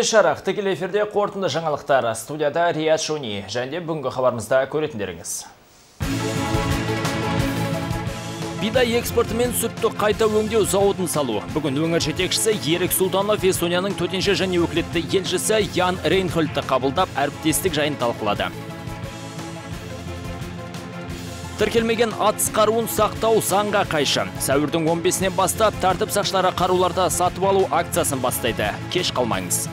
Жарық, тікелей эфирде қорытынды жаңалықтар. Студияда Рият Шони және бүгінгі хабарымызда көретіндеріңіз. Бидай экспорты мен сүтті қайта өңдеу зауытын салу. Бүгін өңір жетекшісі Ерік Сұлтанов Эстонияның төтенше және өкілетті елшісі Ян Рейнхольдті қабылдап әріптестік жайын талқылады. Тіркелмеген атыс қаруын сақтау заңға қайшы. Сәуірдің 15-нен бастап тәртіп сақшылары қаруларды сатып алу акциясын бастайды. Кеш қалмаңыз.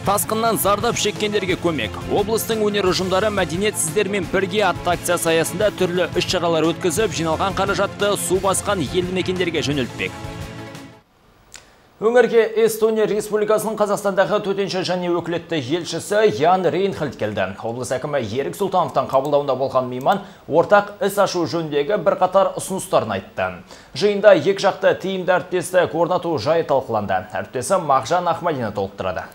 Тасқыннан зардап шеккендерге көмек. Облыстың өнер ұжымдары мәдениет сіздермен бірге атты акциясы аясында түрлі іс-шаралар өткізіп, жиналған қаражатты су басқан елді мекендерге жөнелтпек. Өңірге Эстония Республикасының Қазақстандағы төтенше және өкілетті елшісі Ян Рейнхальд келді. Облыс әкімі Ерік Сұлтановтан қабылдауында болған мейман ортақ іс ашу жөніндегі бірқатар ұсыныстарын айтты. Жиында екі жақты тиімді әріптестік орнату жайы талқыланды. Әріптесі Мағжан Ахмадина толықтырады.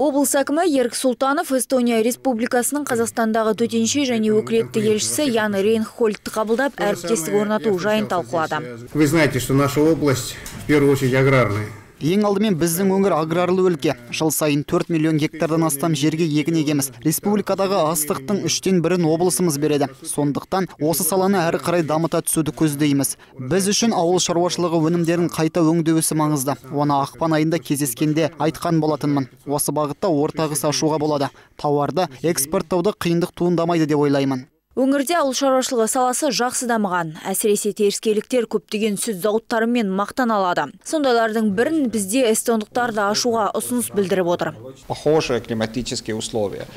Облыс әкімі Ерік Сұлтанов Эстония Республикасының Қазақстандағы төтенше және өкілетті елшісі Ян Рейнхольдты қабылдап әріптестік орнату жайын талқылады. Вы знаете, что наша область в первую очередь аграрная. Ең алдымен біздің өңір аграрлы өлке. Жыл сайын 4 миллион гектардан астам жерге егін егеміз. Республикадағы астықтың үштен бірін облысымыз береді. Сондықтан осы саланы әрі қарай дамыта түсуді көздейміз. Біз үшін ауыл шаруашылығы өнімдерін қайта өңдеу ісі маңызды. Оны ақпан айында кездескенде айтқан болатынмын. Осы бағытта ортақ іс болады. Тауарды экспорттауда қиындық туындамайды деп ойлаймын. Өңірде ауыл шаруашылығы саласы жақсы дамыған. Әсіресе теріскейліктер көптеген сүт зауыттарымен мақтан алады. Сондайлардың бірін бізде эстондықтарды ашуға ұсыныс білдіріп отыр. Похожие климатические условия.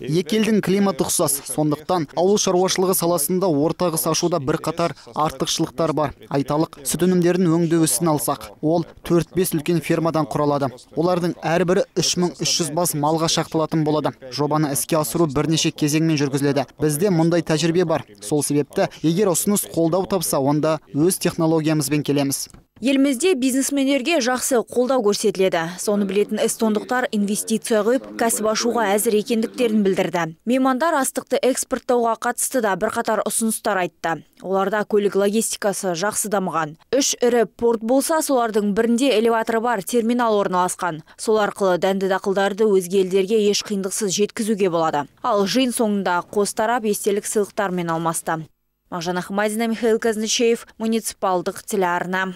Екі елдің климаты ұқсас, сондықтан ауыл шаруашылығы саласында ортақ іс ашуда бірқатар артықшылықтар бар. Айталық, сүт өнімдерін өңдеу ісін алсақ, ол 4-5 үлкен фермадан құралады. Олардың әрбірі 3300 бас малға шақталатын болады. Жобаны іске асыру бірнеше кезеңмен жүргізіледі. Бізде мұндай тәжірибе бар. Сол себепті, егер ұсыныс қолдау тапса, онда өз технологиямызбен келеміз. Елімізде бизнесмендерге жақсы қолдау көрсетіледі. Соны білетін эстондықтар инвестиция құйып, кәсіп ашуға әзір екендіктерін білдірді. Меймандар астықты экспорттауға қатысты да бірқатар ұсыныстар айтты. Оларда көлік логистикасы жақсы дамыған. Үш ірі порт болса, солардың бірінде элеваторы бар терминал орналасқан. Сол арқылы дәнді дақылдарды өзге елдерге еш қиындықсыз жеткізуге болады. Ал жиын соңында қос тарап естелік сыйлықтармен алмасты. Мағжан Ахмадина, Михаил Казначеев, муниципалдық телеарна.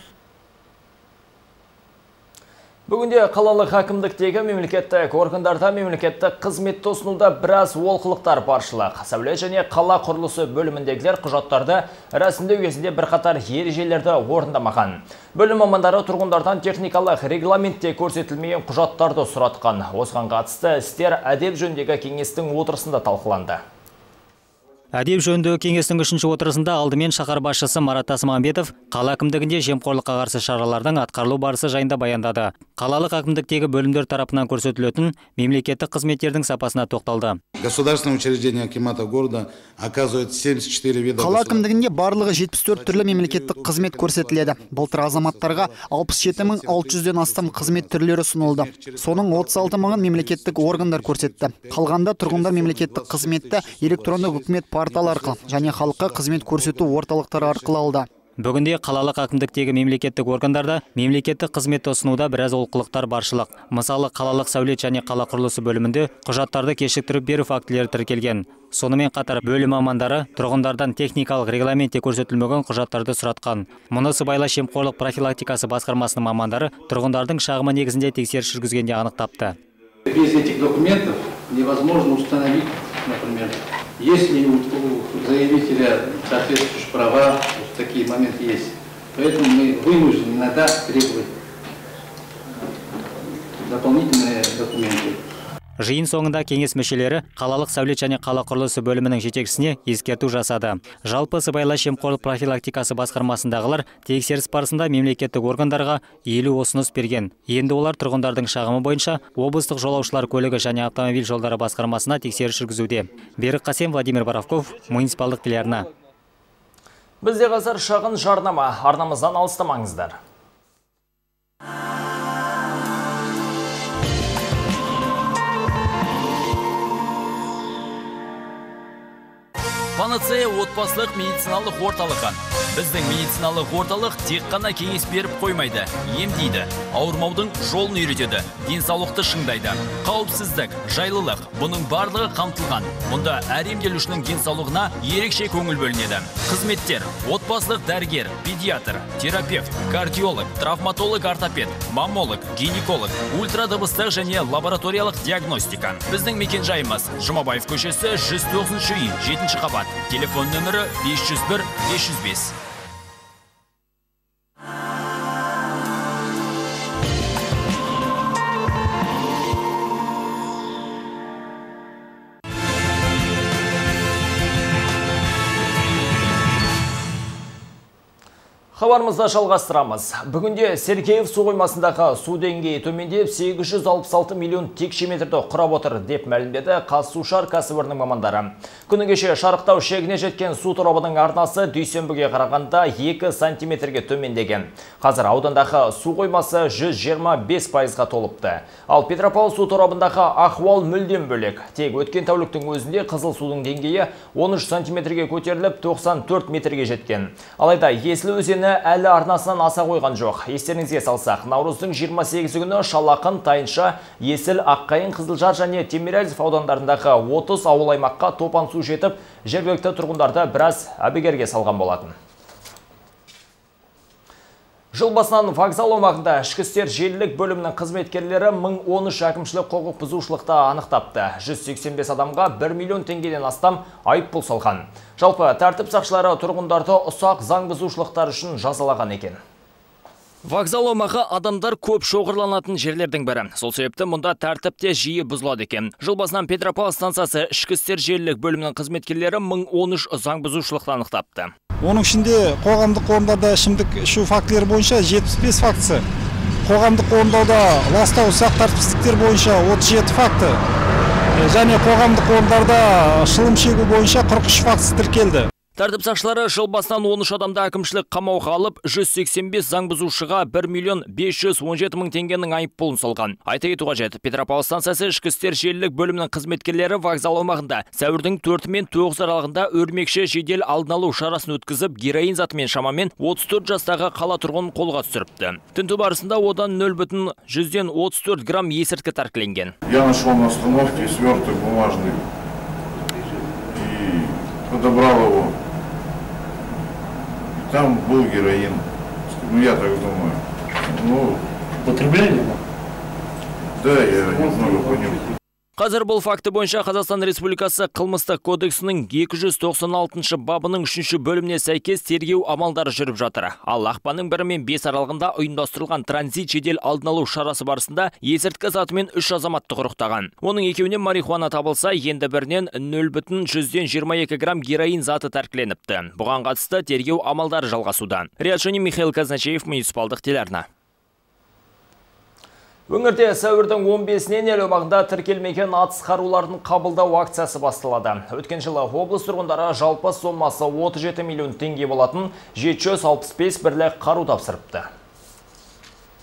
Бүгінде қалалық әкімдіктегі мемлекеттік органдарда мемлекеттік қызметті ұсынуда біраз олқылықтар баршылық. Сәулет және қала құрылысы бөліміндегілер құжаттарды рәсімдеу кезінде бірқатар ережелерді орындамаған. Бөлім мамандары тұрғындардан техникалық регламентте көрсетілмеген құжаттарды сұратқан. Осыған қатысты істер әдеп жөніндегі кеңестің отырысында талқыланды. Әдеп жөніндегі кеңестің үшінші отырысында алдымен шаһар басшысы Марат Тасмағамбетов қала әкімдігінде жемқорлыққа қарсы шаралардың атқарылу барысы жайында баяндады. Қалалық әкімдіктегі бөлімдер тарапынан көрсетілетін мемлекеттік қызметтердің сапасына тоқталды. Государственное учреждение Акимата города оказывает 74 вида Қала әкімдігінде барлығы 74 түрлі мемлекеттік қызмет көрсетіледі. Былтыр азаматтарға 67 600-ден астам қызмет түрлері ұсынылды. Соның 36 мыңын мемлекеттік органдар көрсетті. Қалғанда тұрғындар мемлекеттік қызметті электрондық үкімет портал арқылы және халыққа қызмет көрсету орталықтары арқылы алды. Бүгінде қалалық әкімдіктегі мемлекеттік органдарда мемлекеттік қызметті ұсынуда біраз олқылықтар баршылық. Мысалы, қалалық сәулет және қала құрылысы бөлімінде құжаттарды кешіктіріп беру фактілері тіркелген. Сонымен қатар бөлім мамандары тұрғындардан техникалық регламентте көрсетілмеген құжаттарды сұратқан. Мұны сыбайлас жемқорлық профилактикасы басқармасының мамандары тұрғындардың шағымы негізінде тексеріс жүргізгенде анықтапты. Без этих документов невозможно установить, например, если у заявителя соответствующие права, вот такие моменты есть. Поэтому мы вынуждены иногда требовать дополнительные документы. Жиын соңында кеңес мүшелері қалалық сәулет және қала құрылысы бөлімінің жетекшісіне ескерту жасады. Жалпы сыбайлас жемқорлық профилактикасы басқармасындағылар тексеріс барысында мемлекеттік органдарға елу ұсыныс берген. Енді олар тұрғындардың шағымы бойынша облыстық жолаушылар көлігі және автомобиль жолдары басқармасына тексеріс жүргізуде. Берік Қасем, Владимир Боровков, муниципалдық телеарна. Бізде қазір шағын жарнама арнамыздан алыстамаңыздар. Панацея отбасылық медициналық орталығы. Біздің медициналық орталық тек қана кеңес беріп қоймайды емдейді ауырмаудың жолын үйретеді денсаулықты шыңдайды. Қауіпсіздік жайлылық бұның барлығы қамтылған. Мұнда әр емделушінің денсаулығына ерекше көңіл бөлінеді. Қызметтер отбасылық дәрігер педиатр терапевт кардиолог травматолог ортопед маммолог гинеколог ультрадыбыстық және лабораториялық диагностика. Біздің мекенжайымыз жұмабаев көшесі 109 үй жетінші қабат. Телефон нөмірі 501 505 Хабарымызды жалғастырамыз. Бүгінде Сергеев су қоймасындағы су деңгейі төмендеп 866 миллион текше метрді құрап отыр деп мәлімдеді Қазсушар кәсіпорнының мамандары. Күні кеше шарықтау шегіне жеткен су торабының арнасы дүйсенбіге қарағанда 2 сантиметрге төмендеген. Қазір аудандағы су қоймасы 125 пайызға толыпты. Ал Петропавл су торабындағы ахуал мүлдем бөлек. Тек өткен тәуліктің өзінде қызыл судың деңгейі 13 сантиметрге көтеріліп 94 метрге жеткен. Алайда Есіл өзені әлі арнасынан аса қойған жоқ. Естеріңізге салсақ, Наурыздың 28 күні Шалақын, Тайынша, Есіл, Аққайын, Қызылжар және Темирязев аудандарындағы 30 ауыл аймаққа топан су жетіп, жергілікті тұрғындарды біраз әбігерге салған болатын. Жыл басынан вокзал аумағында ішкі істер желілік бөлімінің қызметкерлері 1013 әкімшілік құқық бұзушылықты анықтапты. 185 адамға 1 миллион теңгеден астам айыппұл салған. Жалпы тәртіп сақшылары тұрғындарды ұсақ заң бұзушылықтар үшін жазалаған екен. Вокзал аумағы адамдар көп шоғырланатын жерлердің бірі. Сол себепті мұнда тәртіпте жиі бұзылады екен. Жыл басынан Петропавл станциясы ішкі істер желілік бөлімінің қызметкерлері 1013 заң бұзушылықты анықтапты. оның ішінде қоғамдық орындарда ішімдік ішу фактілері бойынша 75 фактісі қоғамдық орындауда ластау ұсақ тәртіпсіздіктер бойынша 37 факті және қоғамдық орындарда шылым шегу бойынша 43 фактісі тіркелді Тәртіп сақшылары жыл басынан 13 адамды әкімшілік қамауға алып, 185 заң бұзушыға 1 миллион 517 мың теңгенің айыппұлын салған. Айта кету қажет, Петропавл станциясы ішкі істер желілік бөлімінің қызметкерлері вокзал аумағында сәуірдің 4 мен 9 аралығында өрмекші жедел алдын алу шарасын өткізіп, героин затымен шамамен 34 жастағы қала тұрғынын қолға түсіріпті. Тінту барысында одан 0 бүтін 134 грамм есірткі тәркіленген. Его. Там был героин. Ну, я так думаю. Ну, Употребляли его? да, я немного по нему. Қазір бұл факті бойынша Қазақстан Республикасы қылмыстық кодексінің 296 бабының 3 бөліміне сәйкес тергеу амалдары жүріп жатыр. Ал ақпанның 1 мен 5 аралығында ұйымдастырылған транзит жедел алдын алу шарасы барысында есірткі затымен 3 азаматты құрықтаған. Оның екеуінен марихуана табылса, енді бірінен 0,122 грамм героин заты тәркіленіпті. Бұған қатысты тергеу амалдары жалғасуда. Риат Михаил Казначеев муниципалдық телеарна. Өңірде сәуірдің 15-нен ел аумағында тіркелмеген атыс қарулардың қабылдау акциясы басталады. Өткен жылы облыс тұрғындары жалпы сомасы 37 миллион теңге болатын 765 бірлік қару тапсырыпты.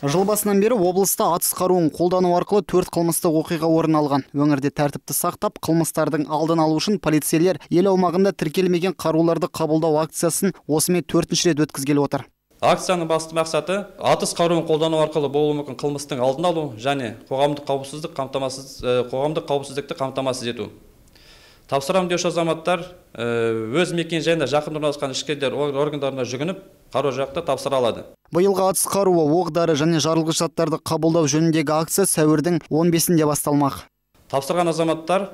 Жыл басынан бері облыста атыс қаруын қолдану арқылы төрт қылмыстық оқиға орын алған. Өңірде тәртіпті сақтап, қылмыстардың алдын алу үшін полицейлер ел аумағында тіркелмеген қаруларды қабылдау акциясын осымен төртінші рет өткізгелі отыр. Акцияның басты мақсаты атыс қаруын қолдану арқылы болуы мүмкін қылмыстың алдын алу және қоғамдық қауіпсіздік қамтамасыз қоғамдық қауіпсіздікті қамтамасыз ету. Тапсырам деуші азаматтар өз мекен жайында жақын орналасқан ішкі органдарына жүгініп, қару жақты тапсыра алады. Биылғы атыс қаруы, оқ дәрі және жарылғыш заттарды қабылдау жөніндегі акция сәуірдің 15-інде басталмақ. Тапсырған азаматтар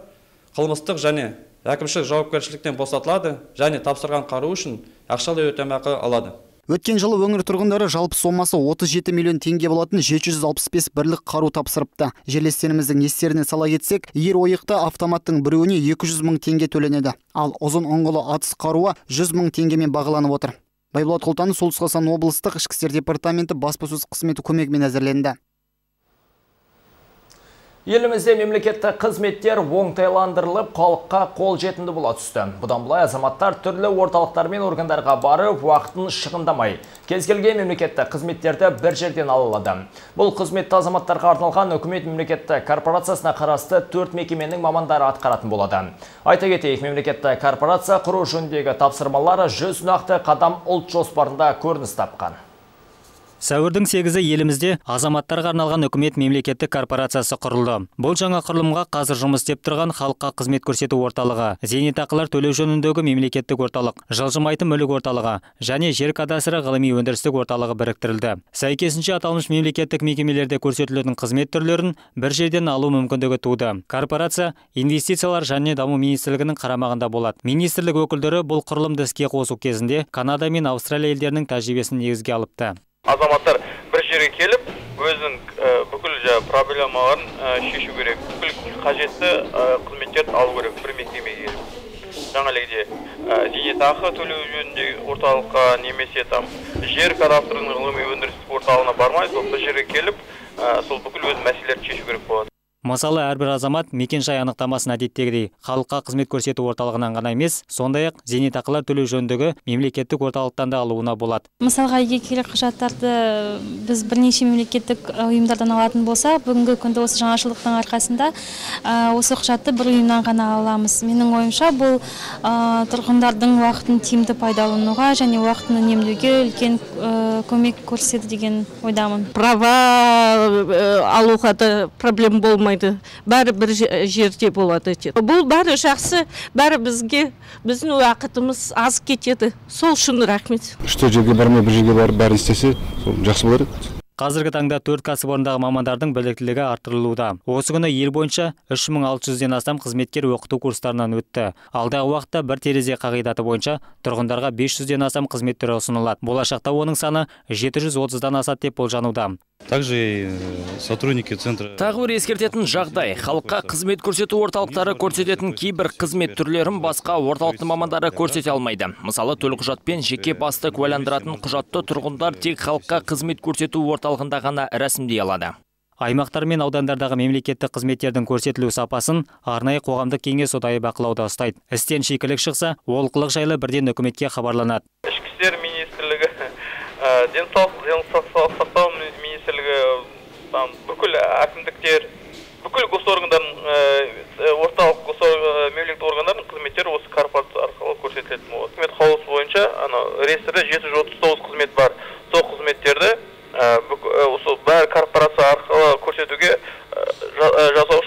қылмыстық және әкімшілік жауапкершіліктен босатылады және тапсырған қару үшін ақшалай өтемақы алады. Өткен жылы өңір тұрғындары жалпы сомасы 37 миллион теңге болатын 765 бірлік қару тапсырыпты. Жерлестеріміздің естеріне сала кетсек, ер ойықты автоматтың біреуіне 200 мың теңге төленеді. Ал ұзын ұңғылы атыс қаруы 100 мың теңгемен бағаланып отыр. Байболат Құлтанов Солтүстік Қазақстан облыстық ішкі істер департаменті баспасөз қызметі көмегімен әзірленді. Елімізде мемлекеттік қызметтер оңтайландырылып, халыққа қол жетімді бола түсті. Бұдан былай азаматтар түрлі орталықтар мен органдарға барып, уақытын шығындамай, кез келген мемлекеттік қызметтерді бір жерден ала алады. Бұл қызметті азаматтарға арналған үкімет мемлекетті корпорациясына қарасты төрт мекеменің мамандары атқаратын болады. Айта кетейік, мемлекетті корпорация құру жөніндегі тапсырмалары жүз нақты қадам ұлт жоспарында көрініс тапқан. Сәуірдің 8-і елімізде азаматтарға арналған үкімет мемлекеттік корпорациясы құрылды. Бұл жаңа құрылымға қазір жұмыс істеп тұрған халыққа қызмет көрсету орталығы, зейнетақылар төлеу жөніндегі мемлекеттік орталық, жылжымайтын мүлік орталығы және жер кадастры ғылыми өндірістік орталығы біріктірілді. Сәйкесінше аталмыш мемлекеттік мекемелерде көрсетілетін қызмет түрлерін бір жерден алу мүмкіндігі туды. Корпорация инвестициялар және даму министрлігінің қарамағында болады. Министрлік өкілдері бұл құрылымды іске қосу кезінде Канада мен Австралия елдерінің тәжірибесін негізге алыпты азаматтар бір жерге келіп өзінің бүкіл проблемаларын шешу керек. Бүкіл қажетті қызметтерді алу керек бір мекемеге келіп. Жаңағыдей зейнетақы төлеу жөніндегі орталыққа немесе там жер кадастрының ғылыми өндірістік орталығына бармай сол бір жерге келіп сол бүкіл өз мәселелерін шешу керек болады. Мысалы әрбір азамат мекенжай анықтамасын әдеттегідей халыққа қызмет көрсету орталығынан ғана емес сондай ақ зейнетақылар төлеу жөніндегі мемлекеттік орталықтан да алуына болады. Мысалға егер керек құжаттарды біз бірнеше мемлекеттік ұйымдардан алатын болсақ бүгінгі күнде осы жаңашылдықтың арқасында осы құжатты бір ұйымнан ғана аламыз. Менің ойымша бұл тұрғындардың уақытын тиімді пайдалануға және уақытын үнемдеуге үлкен көмек көрсетеді деген ойдамын. Права алуға да проблема болмайды бәрі бір жерде болады бұл бәрі жақсы бәрі бізге біздің уақытымыз аз кетеді сол үшін рахмет үш төрт жерге бармай бір жерге барып бәрін істесе сол жақсы болар еді Қазіргі таңда төрт кәсіпорындағы мамандардың біліктілігі арттырылуда. Осы күні ел бойынша 3600-ден астам қызметкер оқыту курстарынан өтті. Алдағы уақытта бір терезе қағидаты бойынша тұрғындарға 500-ден астам қызмет түрі ұсынылады. Болашақта оның саны 730-дан асады деп болжануда. Также сотрудники центра... Тағы бір ескертетін жағдай. Халыққа қызмет көрсету орталықтары көрсететін кейбір қызмет түрлерін басқа орталықтың мамандары көрсете алмайды. Мысалы, төлқұжат пен жеке басты куәландыратын құжатты тұрғындар тек халыққа қызмет көрсету орталығында ғана рәсімдей алады. Аймақтар мен аудандардағы мемлекеттік қызметтердің көрсетілу сапасын арнайы қоғамдық кеңес ұдайы бақылауда ұстайды. Істен шикілік шықса, олқылық жайлы бірден үкіметке хабарланады. Ішкі істер министрлігі, денсаулық сақтау министрлігі, бүкіл әкімдіктер, бүкіл госоргандардың орталық мемлекеттік органдардың қызметтері осы корпорация арқылы көрсетілетін болады. Үкімет қаулысы бойынша реестрде 739 қызмет бар. Сол қызметтерді осы бәрі корпорация арқылы көрсетуге жасау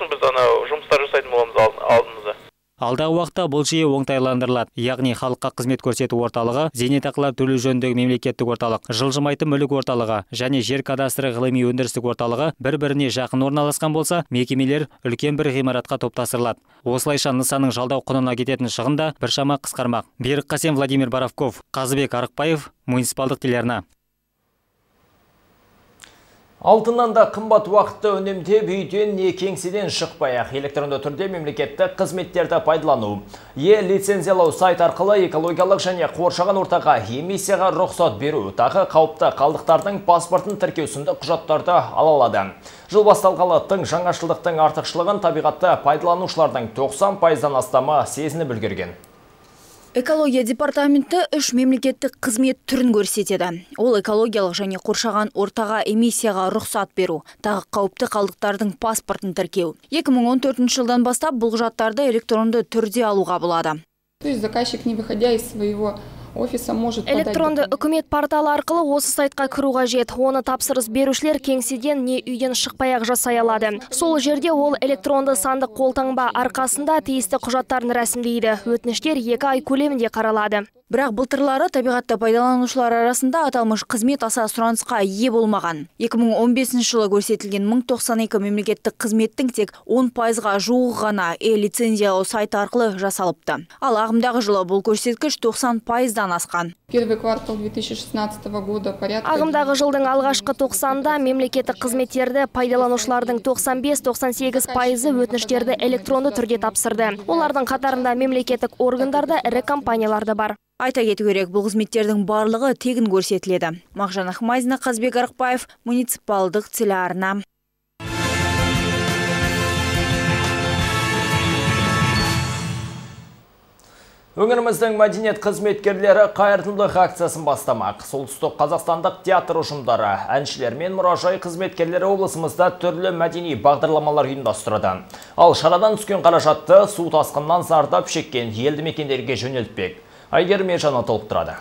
алдағы уақытта бұл жүйе оңтайландырылады. Яғни халыққа қызмет көрсету орталығы зейнетақылар төлеу жөніндегі мемлекеттік орталық жылжымайтын мүлік орталығы және жер кадастры ғылыми өндірістік орталығы бір біріне жақын орналасқан болса мекемелер үлкен бір ғимаратқа топтастырылады. Осылайша нысанның жалдау құнына кететін шығын да біршама қысқармақ. Берік қасен владимир боровков қазыбек арықбаев муниципалдық телеарна. Алтыннан да қымбат уақытты үнемдеп үйден не кеңседен шықпай-ақ электронды түрде мемлекеттік қызметтерді пайдалану. Е лицензиялау сайт арқылы экологиялық және қоршаған ортаға эмиссияға рұқсат беру, тағы қауіпті қалдықтардың паспортын тіркеусінді құжаттарды ала алады. Жыл басталғалы тың жаңашылдықтың артықшылығын табиғатты пайдаланушылардың 90 пайыздан астамы сезініп үлгерген. Экология департаменті үш мемлекеттік қызмет түрін көрсетеді. Ол экологиялық және қоршаған ортаға эмиссияға рұқсат беру, тағы қауіпті қалдықтардың паспортын тіркеу. 2014 жылдан бастап бұл құжаттарды электронды түрде алуға болады. То есть заказчик не выходя из своего офиса может электронды үкімет порталы арқылы осы сайтқа кіру қажет. Оны тапсырыс берушілер кеңседен не үйден шықпай ақ жасай алады. Сол жерде ол электронды сандық қолтаңба арқасында тиісті құжаттарын рәсімдейді. Өтініштер екі ай көлемінде қаралады. Бірақ былтырлары табиғатты пайдаланушылар арасында аталмыш қызмет аса сұранысқа ие болмаған. 2015 жылы көрсетілген 1092 мемлекеттік қызметтің тек 10 пайызға жуығы ғана е-лицензиялау сайты арқылы жасалыпты. Ал ағымдағы жылы бұл көрсеткіш 90 пайыздан асқан. Первый квартал 2016 года порядка... Ағымдағы жылдың алғашқы 90-да мемлекеттік қызметтерді пайдаланушылардың 95-98 пайызы өтініштерді электронды түрде тапсырды. Олардың қатарында мемлекеттік органдарда ірі компанияларды бар айта кету керек бұл қызметтердің барлығы тегін көрсетіледі мағжан ахмазина қазбек арықбаев муниципалдық телеарна Өңіріміздің мәдениет қызметкерлері қайырымдылық акциясын бастамақ. Солтүстік қазақстандық театр ұжымдары, әншілер мен мұражай қызметкерлері облысымызда түрлі мәдени бағдарламалар ұйымдастырды. Ал шарадан түскен қаражатты су тасқыннан зардап шеккен елді мекендерге жөнелтпек. Айгерім Ержаны толықтырады.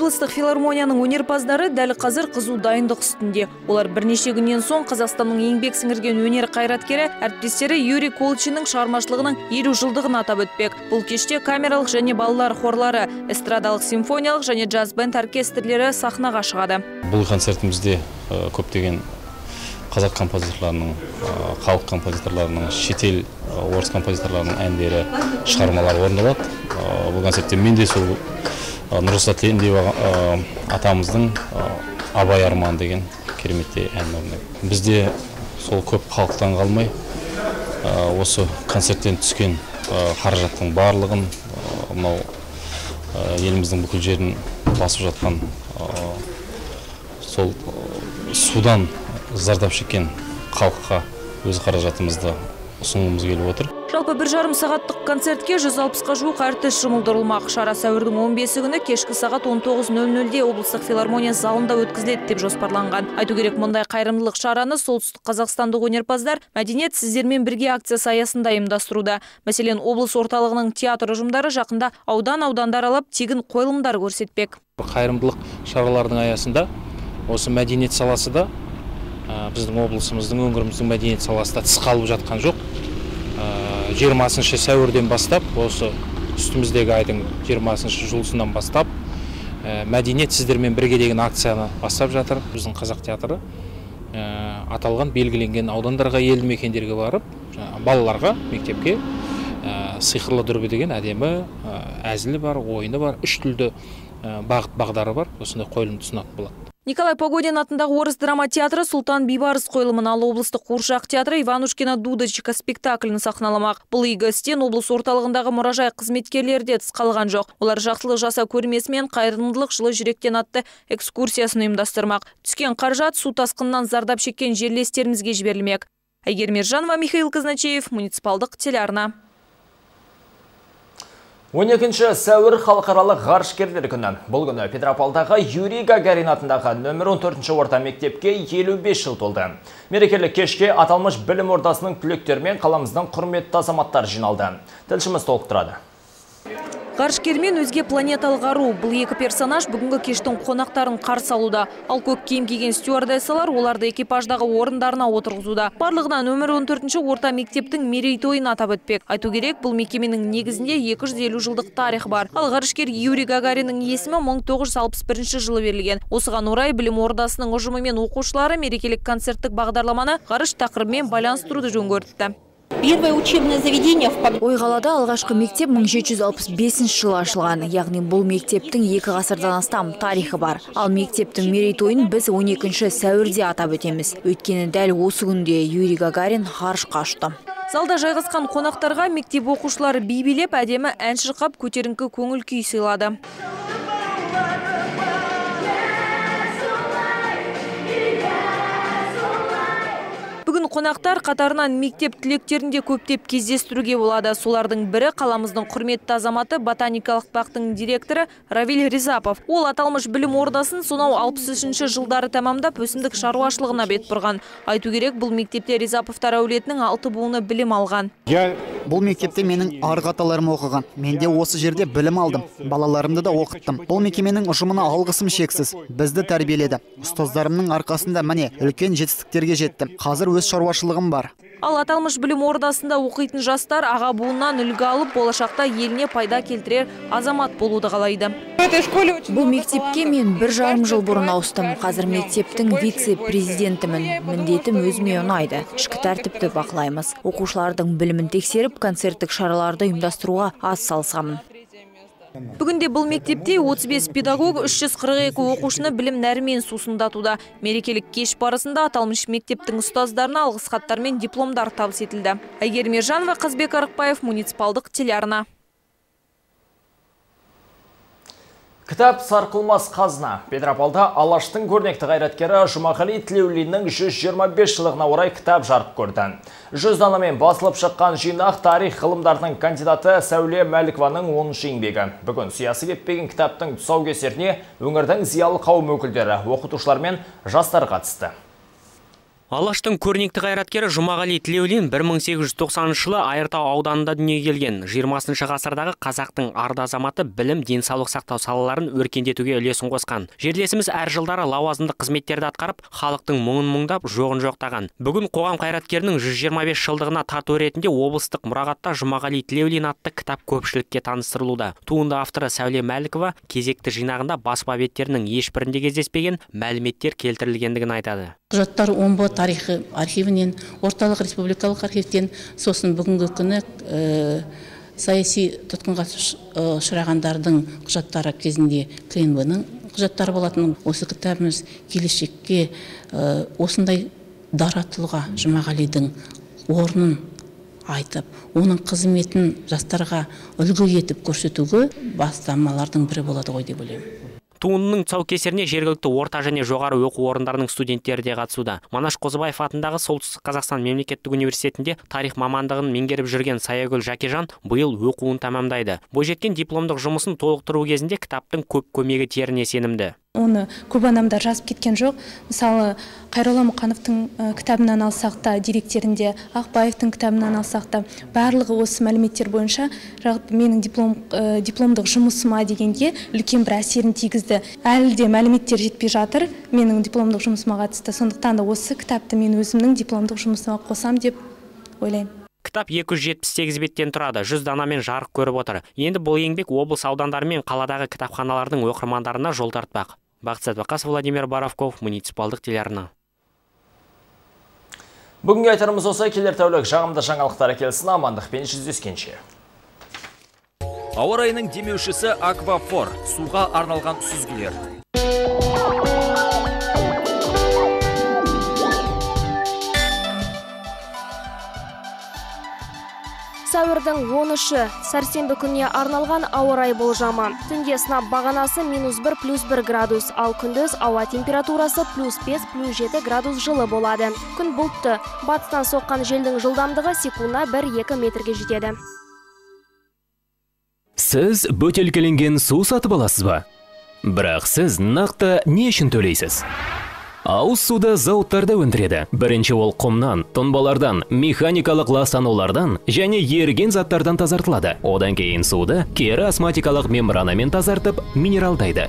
облыстық филармонияның өнерпаздары дәл қазір қызу дайындық үстінде. Олар бірнеше күннен соң қазақстанның еңбек сіңірген өнер қайраткері әріптестері юрий колчинның шығармашылығының елу жылдығын атап өтпек. Бұл кеште камералық және балалар хорлары эстрадалық симфониялық және джаз бенд оркестрлері сахнаға шығады. Бұл концертімізде көптеген қазақ композиторларының халық композиторларының шетел орыс композиторларының әндері шығармалары орындалады. Бұл концертте мен де сол нұрсұлтан тілендиев атамыздың абай арман деген кереметтей ән орындайды. Бізде сол көп халықтан қалмай осы концерттен түскен қаражаттың барлығын мынау еліміздің бүкіл жерін басып жатқан сол судан зардап шеккен халыққа өз қаражатымызды ұсынғымыз келіп отыр. Жалпы бір жарым сағаттық концертке 160-қа жуық әртіс жұмылдырылмақ. Шара сәуірдің 15 күні кешкі сағат 19.00-де облыстық филармония залында өткізіледі деп жоспарланған. Айту керек мұндай қайырымдылық шараны солтүстік қазақстандық өнерпаздар мәдениет сіздермен бірге акциясы аясында ұйымдастыруда. Мәселен облыс орталығының театр ұжымдары жақында аудан ауданды аралап тегін қойылымдар көрсетпек. Қайырымдылық шаралардың аясында осы мәдениет саласы да біздің облысымыздың өңіріміздің мәдениет саласы да тыс қалып жатқан жоқ. Жиырмасыншы сәуірден бастап осы үстіміздегі айдың жиырмасыншы жұлдызынан бастап мәдениет сіздермен бірге деген акцияны бастап жатыр. Біздің қазақ театры аталған белгіленген аудандарға елді мекендерге барып балаларға мектепке сиқырлы дүрбі деген әдемі әзілі бар ойыны бар үш тілді бағыт бағдары бар. Осындай қойылымды ұсынатын болады. Николай Погодин атындағы орыс драма театры Сұлтан Бейбарыс қойылымын ал облыстық қуыршақ театры Иванушкина Дудочка спектаклін сахналамақ. Бұл игі істен облыс орталығындағы мұражай қызметкерлері де тыс қалған жоқ. Олар жақсылық жаса көрмесі мен қайырымдылық жылы жүректен атты экскурсиясын ұйымдастырмақ. Түскен қаржат су тасқынынан зардап шеккен жерлестерімізге жіберілмек. Айгер Мержанова, Михаил Казначеев, муниципалдық телеарна. 12 сәуір халықаралық ғарышкерлер күні. Бұл күні Петропавлдағы Юрий Гагарин атындағы нөмір 14 орта мектепке 55 жыл толды. Мерекелік кешке аталмыш білім ордасының түлектермен қаламыздың құрметті азаматтар жиналды. Тілшіміз толықтырады. Ғарышкер мен өзге планеталық ару бұл екі персонаж бүгінгі кештің қонақтарын қарсы алуда. Ал көк киім киген стюардессалар оларды экипаждағы орындарына отырғызуда. Барлығынан өмір 14-ші орта мектептің мерейтойын атап өтпек. Айту керек, бұл мекеменің негізінде 250 жылдық тарих бар. Ал ғарышкер Юрий Гагариннің есімі 1961 жылы берілген. Осыған орай білім ордасының ұжымы мен оқушылары мерекелік концерттік бағдарламаны ғарыш тақырыбымен байланыстыруды жөн көріпті. Первое учебное заведение в Ойғалада алғашқы мектеп 1765 жылы ашылған, яғни бұл мектептің екі ғасырдан астам тарихы бар. Ал мектептің мерейтойын біз 12 сәуірде атап өтеміз. Өйткені дәл осы күнде Юрий Гагарин ғарышқа ұшты. Залда жайғасқан қонақтарға мектеп оқушылары би билеп, әдемі ән шырқап көтеріңкі көңіл күй сыйлады. Қонақтар қатарынан мектеп түлектерінде көптеп кездестіруге болады. Солардың бірі қаламыздың құрметті азаматы ботаникалық бақтың директоры Равиль Ризапов. Ол аталмыш білім ордасын сонау 63 жылдары тәмамдап өсімдік шаруашылығына бет бұрған. Айту керек, бұл мектепте Ризаповтар әулетінің алты буыны білім алған. Бұл мектепте менің арғы аталарым оқыған. Мен де осы жерде білім алдым. Балаларымды да оқыттым. Бұл мекеменің ұжымына алғысым шексіз. Бізді тәрбиеледі. Ұстаздарымның арқасында міне үлкен жетістіктерге жеттім. Қазір өз шаруашылығым бар. Ал аталмыш білім ордасында оқитын жастар аға буыннан үлгі алып, болашақта еліне пайда келтірер азамат болуды қалайды. Бұл мектепке мен бір жарым жыл бұрын ауыстым. Қазір мектептің вице-президентімін. Міндетім өзіме ұнайды. Ішкі тәртіпті бақылаймыз. Оқушылардың білімін тексеріп, концерттік шараларды ұйымдастыруға аз салсамын. Бүгінде бұл мектепте 35 педагог 342 оқушыны білім нәрімен сусындатуда. Мерекелік кеш барысында аталмыш мектептің ұстаздарына алғыс хаттар мен дипломдар табыс етілді. Айгерім Ержанова, Қазбек Арықбаев, муниципалдық телеарна. Кітап сарқылмас қазына. Петропавлда Алаштың көрнекті қайраткері Жұмағали Тілеулиннің 125 жылығына орай кітап жарық көрді. Жүз данамен басылып шыққан жинақ тарих ғылымдарының кандидаты Сәуле Мәлікованың 10 еңбегі. Бүгін сиясы кетпеген кітаптың тұсаукесеріне өңірдің зиялы қауым өкілдері, оқытушылар мен жастар қатысты. Алаштың көрнекті қайраткері Жұмағали Тілеулин 1890 жылы Айыртау ауданында дүниеге келген. 20 ғасырдағы қазақтың арда азаматы білім, денсаулық сақтау салаларын өркендетуге үлесін қосқан. Жерлесіміз әр жылдары лауазымды қызметтерді атқарып, халықтың мұңын мұңдап, жоғын жоқтаған. Бүгін қоғам қайраткерінің 125 жылдығына тату ретінде облыстық мұрағатта Жұмағали Тілеулин атты кітап көпшілікке таныстырылуда. Туынды авторы Сәуле Мәлікова кезекті жинағында баспа беттерінің ешбірінде кездеспеген мәліметтер келтірілгендігін айтады. Құжаттар омбы тарихы архивінен орталық республикалық архивтен сосын бүгінгі күні ә, саяси тұтқынға ұшырағандардың құжаттары кезінде кнб ның құжаттары болатын. Осы кітабымыз келешекке ә, осындай дара тұлға жұмағалидың орнын айтып оның қызметін жастарға үлгі етіп көрсетуге бастамалардың бірі болады ғой деп ойлаймын. Туындының тұсаукесеріне жергілікті орта және жоғары оқу орындарының студенттері де қатысуда. Манаш қозыбаев атындағы солтүстік қазақстан мемлекеттік университетінде тарих мамандығын меңгеріп жүрген саягүл жәкежан биыл оқуын тәмамдайды. Бойжеткен дипломдық жұмысын толықтыру кезінде кітаптың көп көмегі тиеріне сенімді. Оны көп адамдар жазып кеткен жоқ. Мысалы қайролла мұқановтың кітабынан алсақ та деректерінде ақбаевтың кітабынан алсақ та барлығы осы мәліметтер бойынша менің диплом дипломдық жұмысыма дегенге үлкен бір әсерін тигізді. Әлі де мәліметтер жетпей жатыр менің дипломдық жұмысыма қатысты. Сондықтан да осы кітапты мен өзімнің дипломдық жұмысыма қосам деп ойлаймын. Кітап 278 беттен тұрады, 100 данамен жарық көріп отыр. Енді бұл еңбек облыс аудандары мен қаладағы кітапханалардың оқырмандарына жол тартпақ. Бақытсат Бақас, Владимир Боровков, муниципалдық телеарна. Бүгінгі айтарымыз осы келер тәулік жағымды жаңалықтар келсін амандықпен жүздескенше. Ауа райының демеушісі Аквафор, суға арналған сүзгілер. Сәуірдің 13-і сәрсенбі күніне арналған ауа райы болжамы. Түнде сынап бағанасы минус 1 плюс 1 градус, ал күндіз ауа температурасы плюс 5 плюс 7 градус жылы болады. Күн бұлтты, батыстан соққан желдің жылдамдығы секундына 1-2 метрге жетеді. Сіз бөтелкеленген су сатып аласыз ба? Бірақ сіз нақты не үшін төлейсіз? Ауыз суды зауыттарда өндіреді. Бірінші ол құмнан, тұнбалардан, механикалық ластанулардан және ерген заттардан тазартылады. Одан кейін суды кері астматикалық мембранамен тазартып, минералдайды.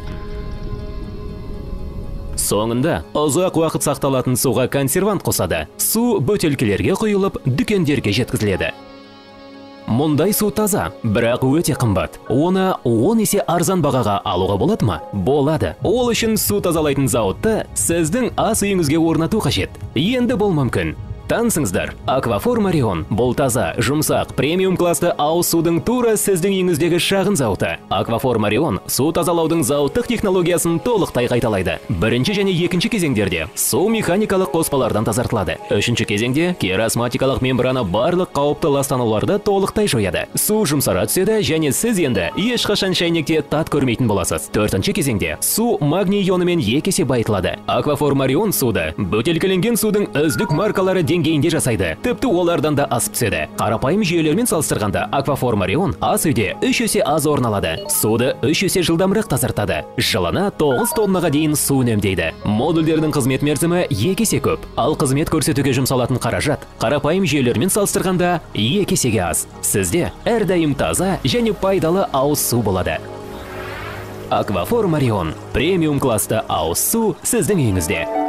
Соңында ұзақ уақыт сақталатын суға консервант қосады. Су бөтелкелерге құйылып, дүкендерге жеткізіледі. Мұндай су таза, бірақ өте қымбат. Оны 10 есе арзан бағаға алуға болады ма? Болады. Ол үшін су тазалайтын зауытты сіздің ас үйіңізге орнату қажет. Енді бұл мүмкін. Тансыңыздар, Аквафор Марион бұл таза, жұмсақ, премиум класты ауыз судың тура сіздің үйіңіздегі шағын зауыты. Аквафор Марион су тазалаудың зауыттық технологиясын толықтай қайталайды. Бірінші және екінші кезеңдерде су механикалық қоспалардан тазартылады. Үшінші кезеңде керасматикалық мембрана барлық қауіпті ластануларды толықтай жояды. Су жұмсара түседі және сіз енді ешқашан шайнекте тат көрмейтін боласыз. Төртінші кезеңде су магний ионымен екі есе байытылады. Аквафор Марион суды бөтелкеленген судың үздік маркалары деңгейінде жасайды. Тіпті олардан да асып түседі қарапайым жүйелермен салыстырғанда аквафор марион ас үйде үш есе аз орын алады. Суды үш есе жылдамырақ тазартады. Жылына тоғыз тоннаға дейін су үнемдейді. Модульдердің қызмет мерзімі екі есе көп. Ал қызмет көрсетуге жұмсалатын қаражат қарапайым жүйелермен салыстырғанда екі есеге аз. Сізде әрдайым таза және пайдалы ауыз су болады. Аквафор марион премиум класты ауыз су сіздің үйіңізде.